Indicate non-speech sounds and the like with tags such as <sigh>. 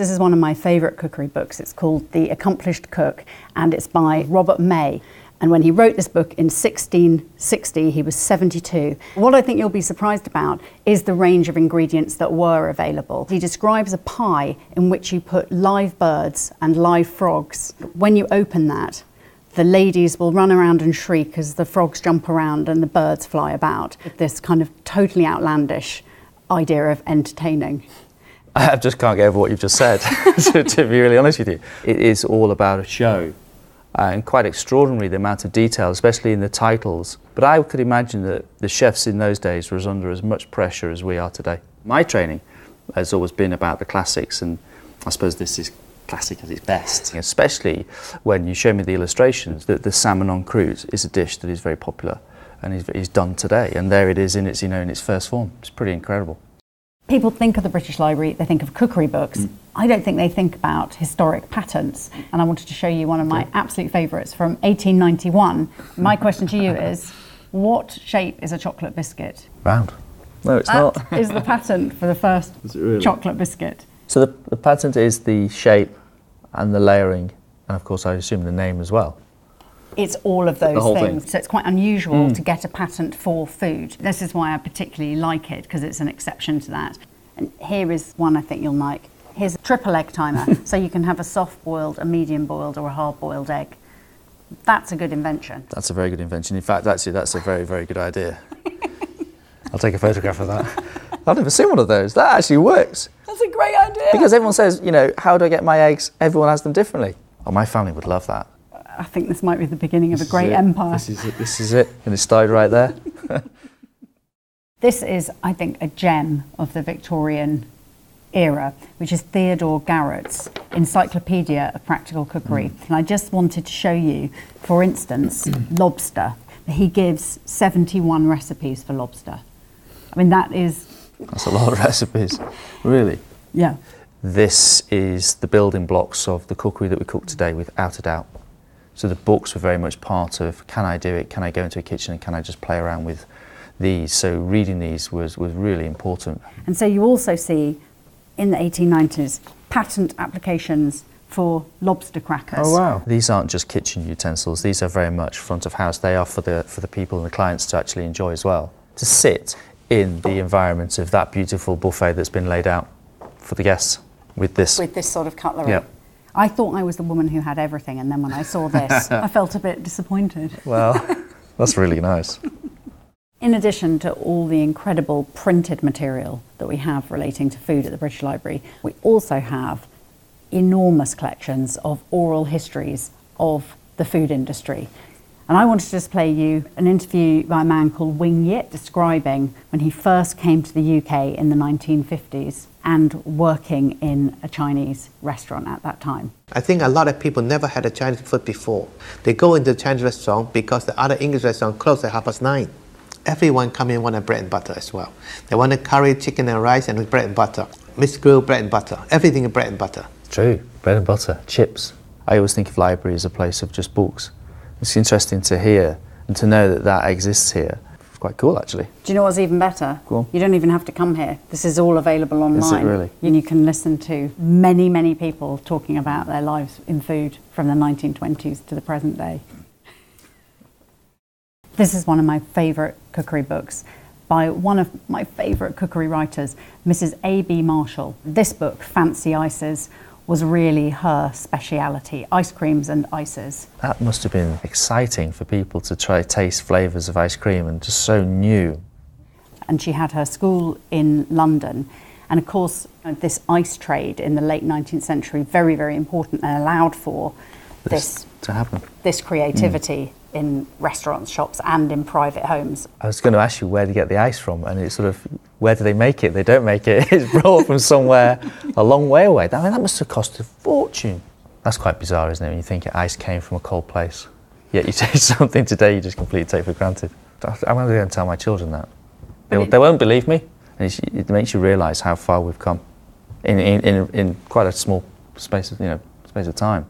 This is one of my favourite cookery books. It's called The Accomplished Cook and it's by Robert May. And when he wrote this book in 1660, he was 72. What I think you'll be surprised about is the range of ingredients that were available. He describes a pie in which you put live birds and live frogs. When you open that, the ladies will run around and shriek as the frogs jump around and the birds fly about. This kind of totally outlandish idea of entertaining. I just can't get over what you've just said, <laughs> to, to, be really honest with you. It is all about a show. Uh, and quite extraordinary the amount of detail, especially in the titles. But I could imagine that the chefs in those days was under as much pressure as we are today. My training has always been about the classics, and I suppose this is classic at its best. Especially when you show me the illustrations, that the salmon en croûte is a dish that is very popular and is, is done today. And there it is in its, you know, in its first form. It's pretty incredible people think of the British Library, they think of cookery books. Mm. I don't think they think about historic patents. And I wanted to show you one of my absolute favourites from 1891. My question to you is what shape is a chocolate biscuit? Round. No, it's that not. is the patent for the first really? chocolate biscuit. So the, the patent is the shape and the layering, and of course, I assume the name as well it's all of those things. Thing. So it's quite unusual mm. to get a patent for food. This is why I particularly like it because it's an exception to that. And here is one I think you'll like. Here's a triple egg timer, <laughs> so you can have a soft boiled, a medium boiled, or a hard boiled egg. That's a good invention. That's a very good invention. In fact, actually, that's a very, very good idea. I'll take a photograph of that. I've never seen one of those. That actually works. That's a great idea. Because everyone says, you know, how do I get my eggs? Everyone has them differently. Oh, my family would love that. I think this might be the beginning this of a great empire. This is it. This is it. And it started right there. <laughs> this is, I think, a gem of the Victorian era, which is Theodore Garrett's Encyclopedia of Practical Cookery. Mm. And I just wanted to show you, for instance, <clears throat> lobster. He gives 71 recipes for lobster. I mean, that is. That's a lot of recipes, really. Yeah. This is the building blocks of the cookery that we cook today, without a doubt. So the books were very much part of can I do it? Can I go into a kitchen and can I just play around with these? So reading these was, was really important. And so you also see in the 1890s patent applications for lobster crackers. Oh wow. These aren't just kitchen utensils, these are very much front of house. They are for the for the people and the clients to actually enjoy as well. To sit in the environment of that beautiful buffet that's been laid out for the guests with this with this sort of cutlery. Yep. I thought I was the woman who had everything, and then when I saw this, I <laughs> felt a bit disappointed. Well, <laughs> that's really nice. In addition to all the incredible printed material that we have relating to food at the British Library, we also have enormous collections of oral histories of the food industry. And I wanted to just play you an interview by a man called Wing Yip describing when he first came to the UK in the 1950s and working in a Chinese restaurant at that time. I think a lot of people never had a Chinese food before. They go into the Chinese restaurant because the other English restaurant closed at half past nine. Everyone come in want a bread and butter as well. They want a curry, chicken and rice and bread and butter. Mixed grill, bread and butter. Everything is bread and butter. True, bread and butter, chips. I always think of library as a place of just books it's interesting to hear and to know that that exists here. It's quite cool, actually. Do you know what's even better? Cool. You don't even have to come here. This is all available online. Is it really? And you can listen to many, many people talking about their lives in food from the 1920s to the present day. This is one of my favourite cookery books by one of my favourite cookery writers, Mrs. A.B. Marshall. This book, Fancy Ices, was really her speciality ice creams and ices. That must have been exciting for people to try taste flavours of ice cream and just so new. And she had her school in London. And of course, this ice trade in the late 19th century, very, very important and allowed for this, this to happen. This creativity. Mm in restaurants, shops, and in private homes. I was going to ask you where to get the ice from, and it's sort of where do they make it? They don't make it. <laughs> It's brought from somewhere a long way away. I mean, that must have cost a fortune. That's quite bizarre, isn't it? When you think ice came from a cold place, yet you <laughs> taste something today you just completely take for granted. I'm going to go and tell my children that. They, they won't believe me, and it makes you realise how far we've come in, in, in, in quite a small space of, you know, space of time.